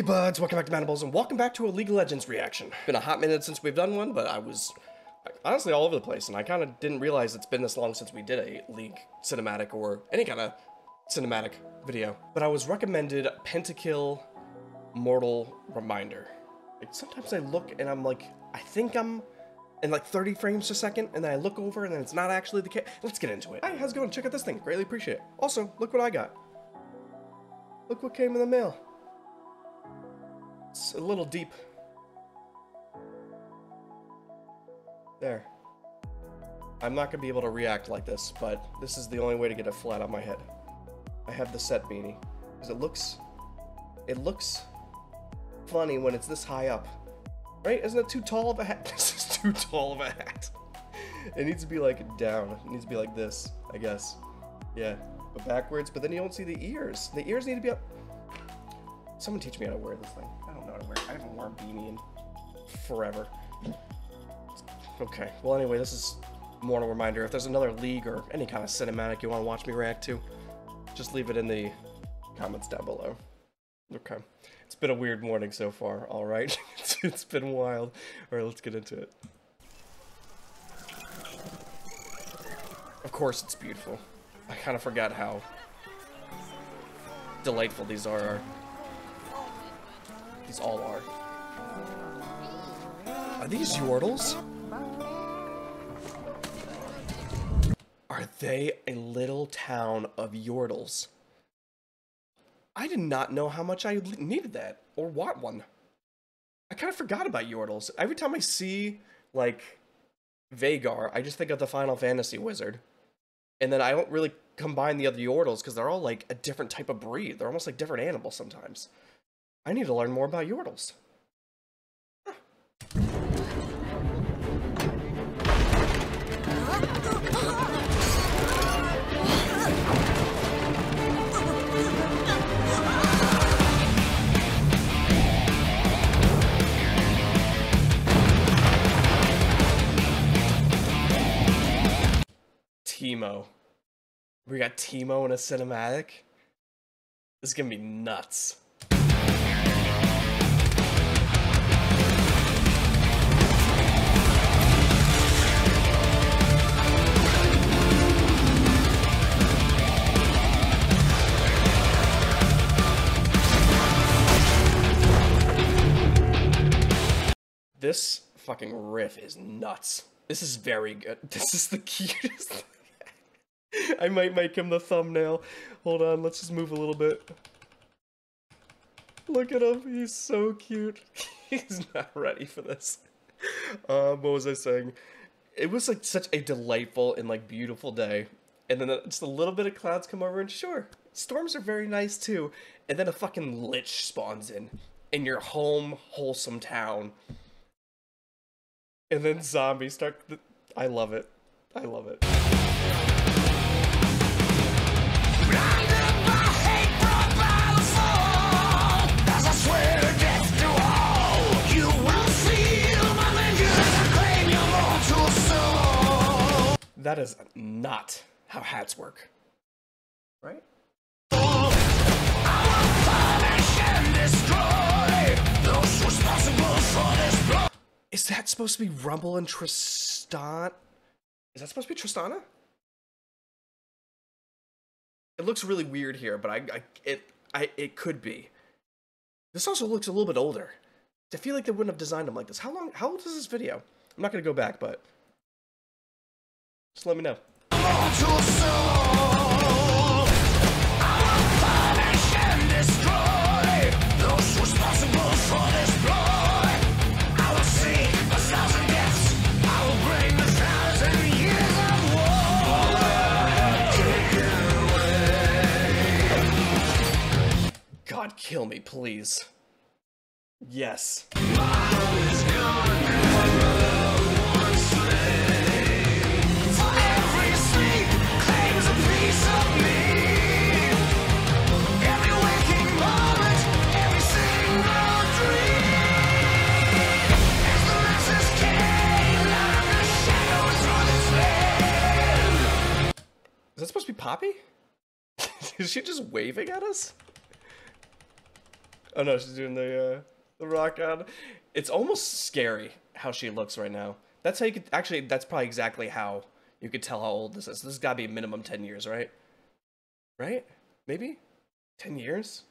Hey buds, welcome back to Mattables and welcome back to a League of Legends reaction. Been a hot minute since we've done one, but I was honestly all over the place and I kind of didn't realize it's been this long since we did a League cinematic or any kind of cinematic video. But I was recommended Pentakill Mortal Reminder. Like sometimes I look and I'm like, I think I'm in like 30 frames a second and then I look over and then it's not actually the case. Let's get into it. Hi, how's it going? Check out this thing. Greatly appreciate it. Also, look what I got. Look what came in the mail. It's a little deep. There. I'm not going to be able to react like this, but this is the only way to get it flat on my head. I have the set beanie. Because it looks... It looks funny when it's this high up. Right? Isn't it too tall of a hat? this is too tall of a hat. It needs to be like down. It needs to be like this, I guess. Yeah. But backwards, but then you don't see the ears. The ears need to be up... Someone teach me how to wear this thing. I don't know how to wear it. I haven't worn a beanie in forever. Okay, well anyway, this is Mortal Reminder. If there's another league or any kind of cinematic you want to watch me react to, just leave it in the comments down below. Okay. It's been a weird morning so far, alright? it's been wild. Alright, let's get into it. Of course it's beautiful. I kind of forgot how delightful these are. These all are. These Yordles? Are they a little town of Yordles? I did not know how much I needed that or want one. I kind of forgot about Yordles. Every time I see, like, Veigar, I just think of the Final Fantasy wizard. And then I don't really combine the other Yordles because they're all, like, a different type of breed. They're almost like different animals sometimes. I need to learn more about Yordles. Teemo. We got Teemo in a cinematic. This is gonna be nuts. This fucking riff is nuts. This is very good. This is the cutest. I might make him the thumbnail. Hold on, let's just move a little bit. Look at him, he's so cute. he's not ready for this. Um, what was I saying? It was like such a delightful and like beautiful day. And then just a little bit of clouds come over and sure, storms are very nice too. And then a fucking lich spawns in in your home wholesome town. And then zombies start. I love it. I love it. That is not how hats work. Right? Is that supposed to be Rumble and Tristan? Is that supposed to be Tristana? It looks really weird here, but I, I it I it could be. This also looks a little bit older. I feel like they wouldn't have designed them like this. How long? How old is this video? I'm not gonna go back, but just let me know. Please. Yes. Is that supposed to be Poppy? Is she just waving at us? Oh no, she's doing the uh, the rock on. It's almost scary how she looks right now. That's how you could actually. That's probably exactly how you could tell how old this is. This has got to be a minimum ten years, right? Right? Maybe ten years.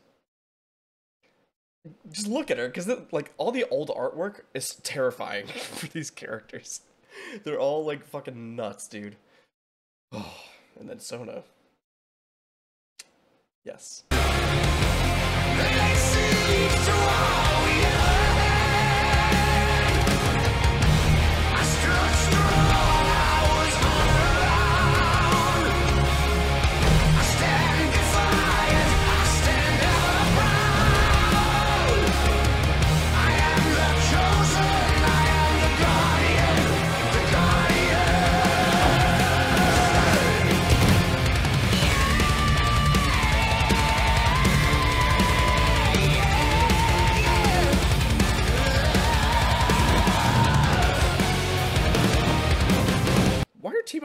Just look at her, because like all the old artwork is terrifying for these characters. They're all like fucking nuts, dude. Oh, and then Sona. Yes. Why are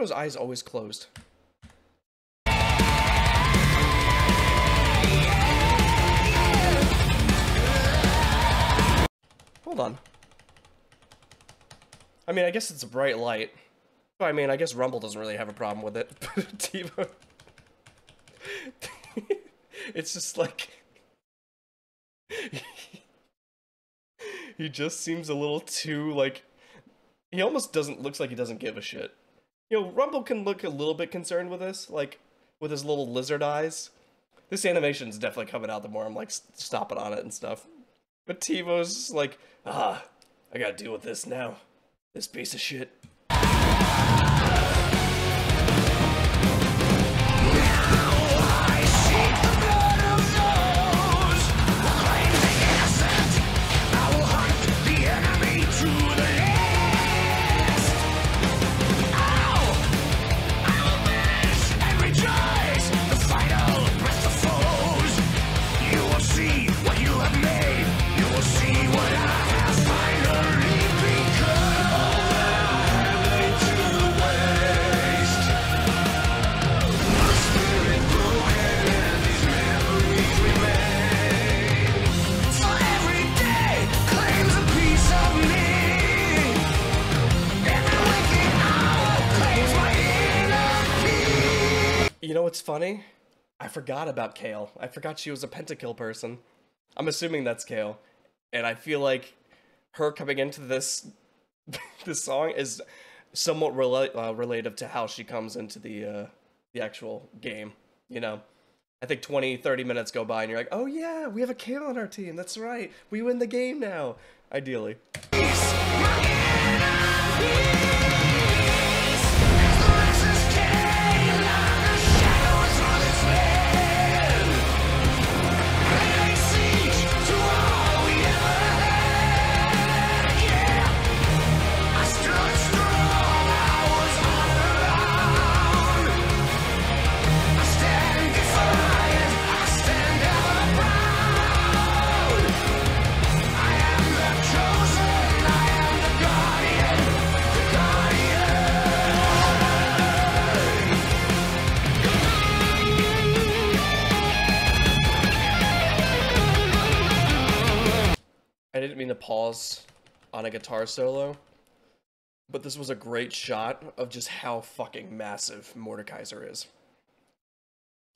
Teebo's eyes always closed? Hold on. I mean, I guess it's a bright light. I mean, I guess Rumble doesn't really have a problem with it. Teebo... it's just like... he just seems a little too, like... He almost doesn't... Looks like he doesn't give a shit. You know, Rumble can look a little bit concerned with this, like, with his little lizard eyes. This animation's definitely coming out the more I'm, like, stopping on it and stuff. But Teebo's like, ah, I gotta deal with this now. This piece of shit. You know what's funny? I forgot about Kayle. I forgot she was a pentakill person. I'm assuming that's Kayle. And I feel like her coming into this this song is somewhat rela- uh, relative to how she comes into the uh, the actual game, you know. I think 20, 30 minutes go by and you're like, "Oh yeah, we have a Kayle on our team. That's right. We win the game now." Ideally. To pause on a guitar solo, but this was a great shot of just how fucking massive Mordekaiser is.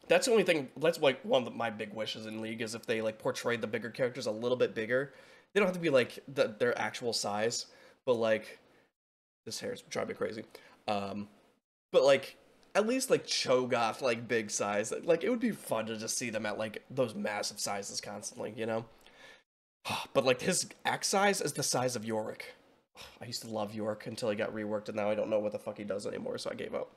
That's the only thing. That's like one of my big wishes in League is if they like portrayed the bigger characters a little bit bigger. They don't have to be like the, their actual size, but like this hair is driving me crazy. Um, but like at least like Cho'Gath like big size. Like it would be fun to just see them at like those massive sizes constantly, you know. But like his axe size is the size of Yorick. I used to love Yorick until he got reworked, and now I don't know what the fuck he does anymore, so I gave up.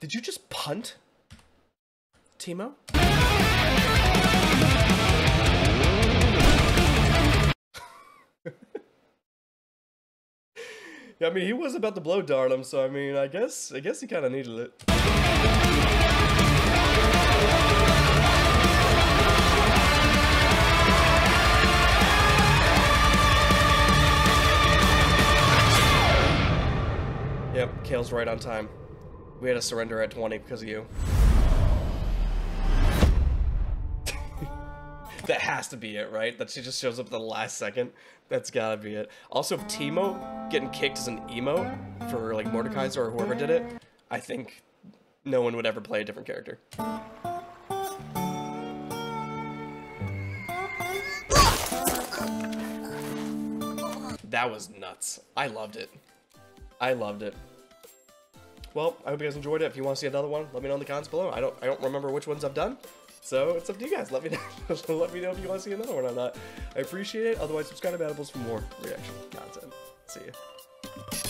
Did you just punt? Teemo? I mean, he was about to blow dart him, so I mean, I guess I guess he kind of needed it. Yep, Kayle's right on time. We had to surrender at 20 because of you. That has to be it, right? That she just shows up at the last second. That's gotta be it. Also, if getting kicked as a Teemo for like Mordekaiser or whoever did it, I think no one would ever play a different character. That was nuts. I loved it. I loved it. Well, I hope you guys enjoyed it. If you want to see another one, let me know in the comments below. I don't I don't remember which ones I've done. So it's up to you guys. Let me know. let me know if you want to see another one or not. I appreciate it. Otherwise, subscribe to Mattables for more reaction content. See ya.